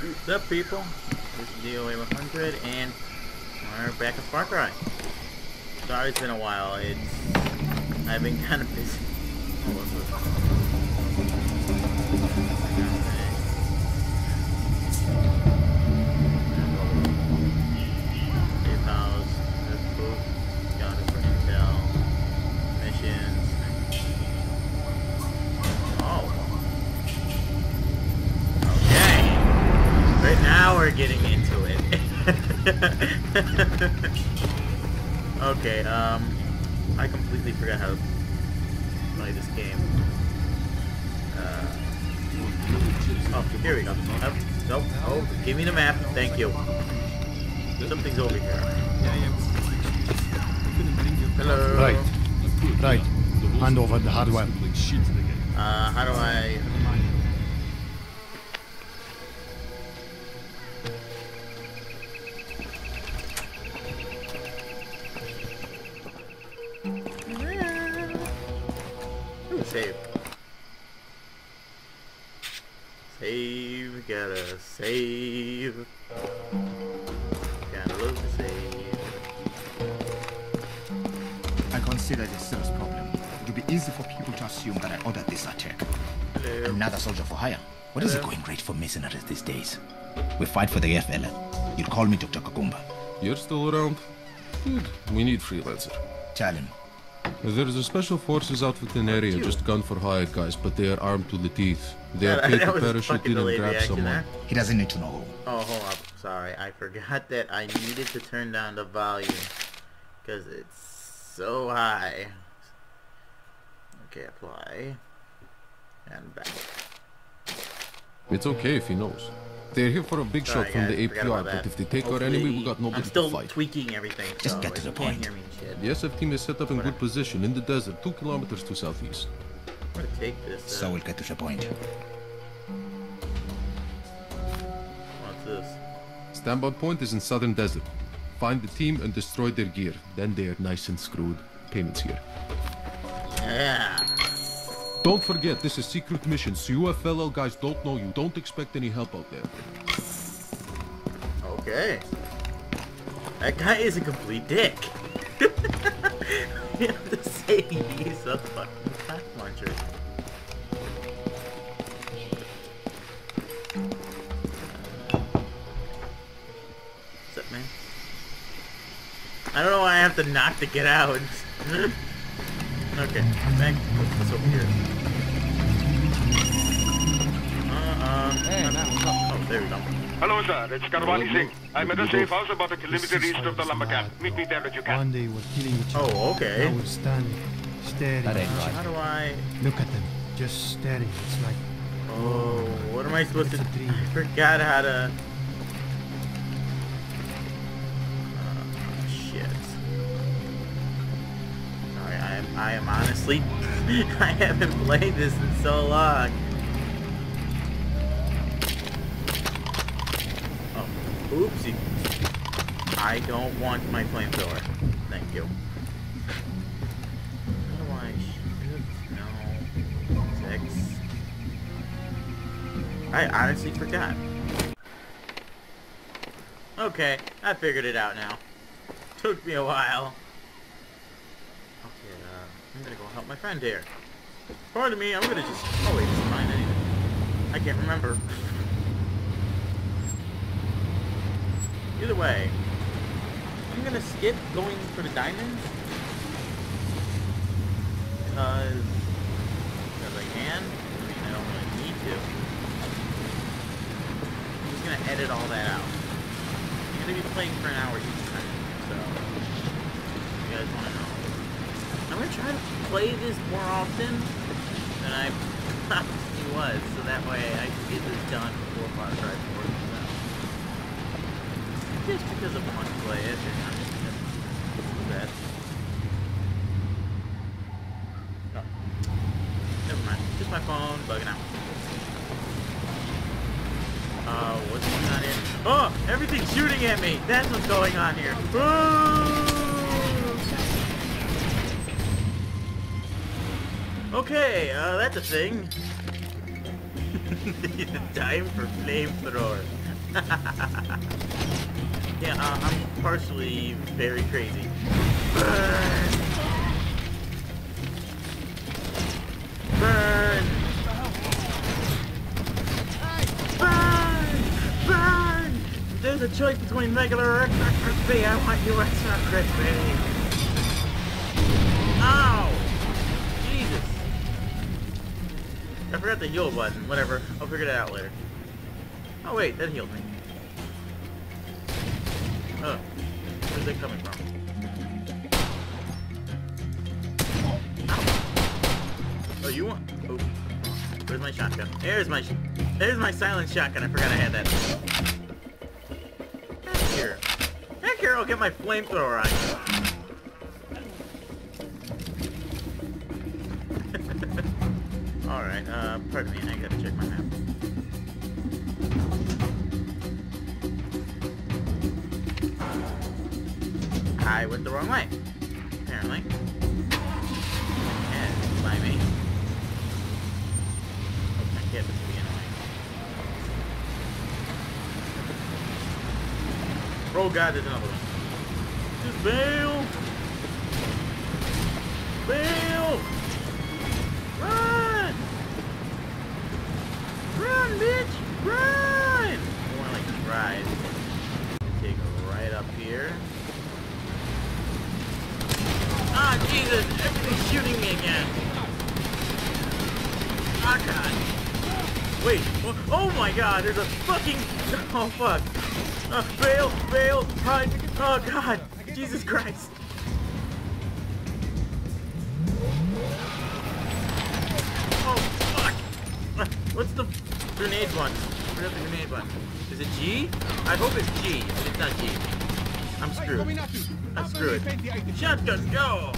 What's up, people? This is DOA 100, and we're back at Far Cry. Sorry it's been a while. It's I've been kind of busy. We're getting into it. okay, um, I completely forgot how to play this game. Uh, oh, here we go. Nope, nope. Oh, give me the map. Thank you. Something's over here. Hello. Right. Right. Hand over the hardware. Uh, how do I? Save, gotta save. Gotta load the save. I consider this serious problem. It would be easy for people to assume that I ordered this attack. Hello. Another soldier for hire. What is it going great for mercenaries these days? We fight for the FL. You'd call me Dr. Gakumba. You're still around? Good. We need freelancer. Tell him. There's a special forces outfit in area, you. just gun for hire guys, but they are armed to the teeth. They are paid that to parachute fucking in and grab someone. there. He doesn't need to know. Oh, hold up. Sorry. I forgot that I needed to turn down the volume. Because it's so high. Okay, apply. And back. It's okay if he knows. They're here for a big Sorry, shot from guys, the forgot APR, but that. if they take our enemy, we got nobody I'm still to fight. tweaking everything. Just so get to the point. hear me and shit. The SF team is set up in Whatever. good position in the desert, two kilometers to southeast. I'm gonna take this. Uh, So we'll get to the point. What's this? Standby point is in southern desert. Find the team and destroy their gear. Then they are nice and screwed. Payments here. Yeah. Don't forget, this is secret mission, so UFLL guys don't know you. Don't expect any help out there. Okay. That guy is a complete dick. you have to say he's a fucking cock muncher. What's up, man? I don't know why I have to knock to get out. okay, back. What's over here? Uh, uh, oh, there we go. Hello, sir. It's Quarbani Singh. I'm at a safe house about a kilometer east of the lumber camp. Meet me there if you can. One day we're killing each other. Oh, okay. Now we're standing, staring. That ain't at each right. How do I... Look at them, just staring. It's like Oh, what am I supposed to... It's a dream. I forgot how to... Oh, shit. I am, honestly... I haven't played this in so long. Oh, oopsie. I don't want my flamethrower. Thank you. Six. I honestly forgot. Okay, I figured it out now. Took me a while. I'm help my friend here. Pardon me, I'm gonna just... Oh wait, it's mine anyway. I can't remember. Either way, I'm gonna skip going for the diamonds. Because... Because I can. I mean, I don't really need to. I'm just gonna edit all that out. I'm gonna be playing for an hour each time, so you guys wanna gonna try to play this more often than I probably was, so that way I can get this done before Far Cry 4 comes out. Just because I want to play it, and I'm just gonna that. Oh. Never mind. Just my phone bugging out. Uh, what's going on here? Oh, everything's shooting at me. That's what's going on here. Woo! Okay, uh, that's a thing. Time for flamethrower. yeah, uh, I'm partially very crazy. Burn! Burn! Burn! Burn! There's a choice between regular and Crispy. I want you, to not Crispy. I forgot the heal button. Whatever. I'll figure that out later. Oh wait, that healed me. Oh. Where's that coming from? Ow. Oh, you want... Oh. Where's my shotgun? There's my... There's my silent shotgun. I forgot I had that. Heck here. Heck here, I'll get my flamethrower on you. Alright, uh, pardon me, I gotta check my map. I went the wrong way, apparently. And by me. I can't this be annoying. Oh god, there's another one. Just bail! Bail! Run, bitch! Run! I wanna, like, ride. Take right up here. Ah, Jesus! Everything's shooting me again! Ah, oh, God! Wait, oh, oh my god, there's a fucking... Oh, fuck. Uh, fail, fail, Run! Oh, God. Jesus Christ. Oh, fuck. Ah, what's the grenade button. Put up the grenade button. Is it G? I hope it's G. If it's not G, I'm screwed. I'm screwed. Shotgun, go!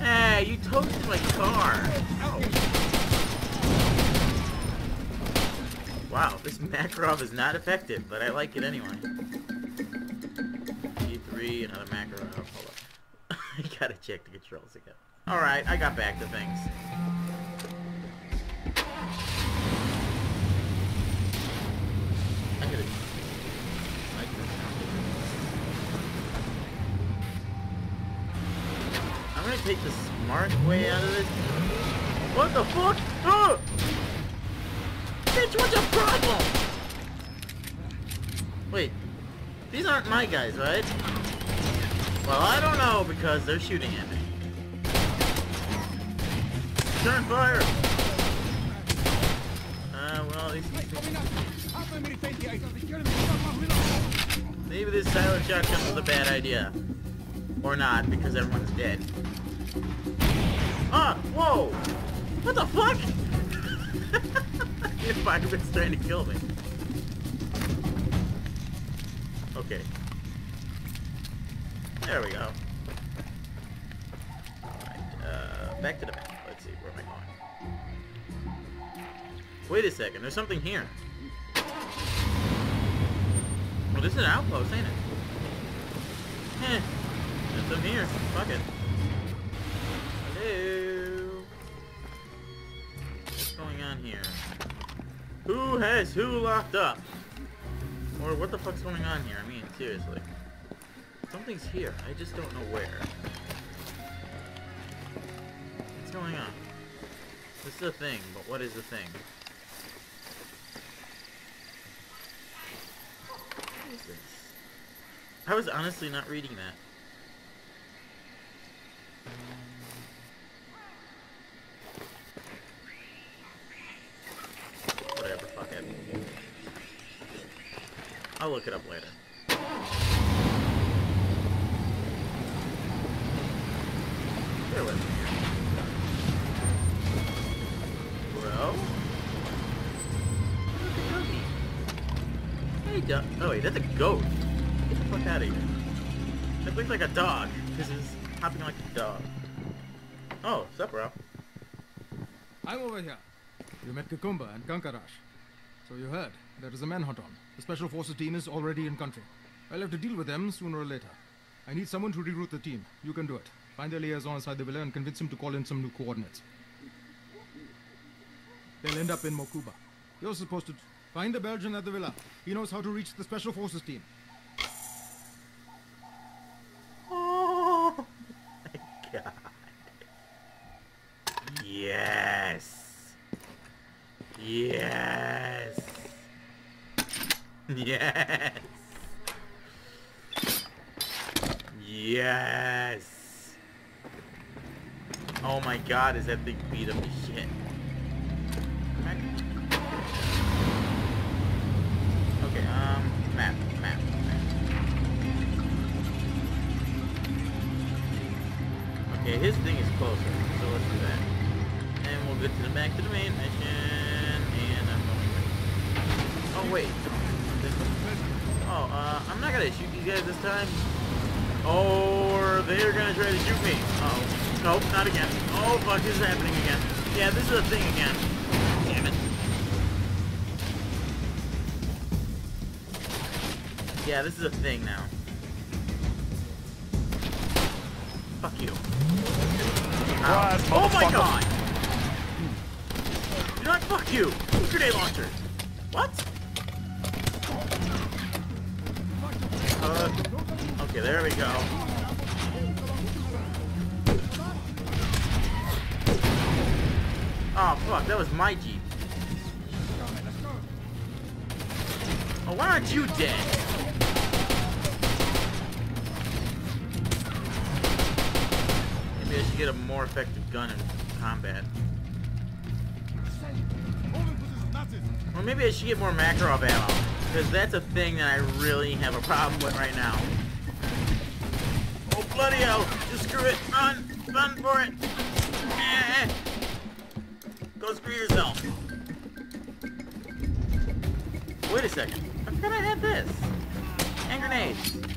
Hey, you toasted my car. Oh. Wow, this Makarov is not effective, but I like it anyway. G3, another Makarov. I gotta check the controls again. Alright, I got back to things. I'm gonna take the smart way out of this. What the fuck? Ugh! Bitch, what's your problem? Wait, these aren't my guys, right? Well, I don't know because they're shooting at me. Turn fire! Uh, well, at least... Maybe this silent shotgun was a bad idea. Or not, because everyone's dead. Ah! Whoa! What the fuck? if I was trying to kill me. Okay. There we go. Right, uh, back to the map. Let's see, where am I going? Wait a second, there's something here. Well, this is an outpost, ain't it? Heh. There's some here, fuck it. Hello? What's going on here? Who has who locked up? Or what the fuck's going on here? I mean, seriously. Something's here. I just don't know where. What's going on? This is a thing, but what is the thing? What is this? I was honestly not reading that. Whatever, fuck it. I'll look it up later. Oh wait, that's a goat. Get the fuck out of here. That looks like a dog, because it's hopping like a dog. Oh, sup, Ralph? I'm over here. You met Gakumba and Kankarash. So you heard, there is a manhunt on. The Special Forces team is already in country. I'll have to deal with them sooner or later. I need someone to reroute the team. You can do it. Find the liaison inside the villa and convince him to call in some new coordinates. They'll end up in Mokuba. You're supposed to find the Belgian at the villa. He knows how to reach the Special Forces team. Oh my god. Yes. Yes. Yes. Yes. Oh my god, is that thing beat as shit. Okay, his thing is closer, so let's do that. And we'll get to the back to the main mission, and I'm going Oh wait. Oh, uh, I'm not gonna shoot these guys this time. Or they're gonna try to shoot me. Oh. Nope, not again. Oh fuck, this is happening again. Yeah, this is a thing again. Damn it. Yeah, this is a thing now. Ow. Oh my god! You know what? Fuck you! Grenade launcher! What? Uh, okay, there we go. Oh fuck, that was my Jeep. Oh, why aren't you dead? Should get a more effective gun in combat. Or maybe I should get more Makarov ammo. Because that's a thing that I really have a problem with right now. Oh, bloody hell! Just screw it! Run! Run for it! Eh. Go screw yourself! Wait a second. I forgot I had this. And grenades.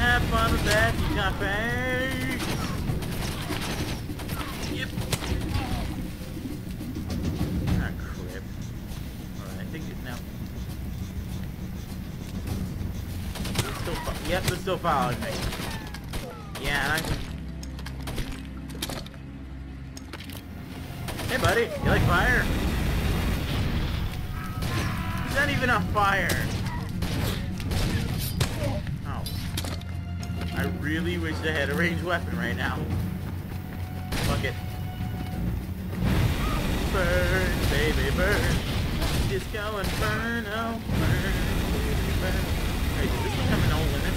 Have fun with that, you got face! Yep. Ah, crap. Alright, I think it now. It's still yep, it's still following me. Yeah, and I. Hey, buddy, you like fire? He's not even on fire. I really wish I had a ranged weapon right now. Fuck it. Burn, baby, burn. Disco Inferno. Oh, burn, baby, burn. Hey, is this becoming old limit?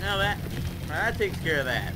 Now that, that takes care of that.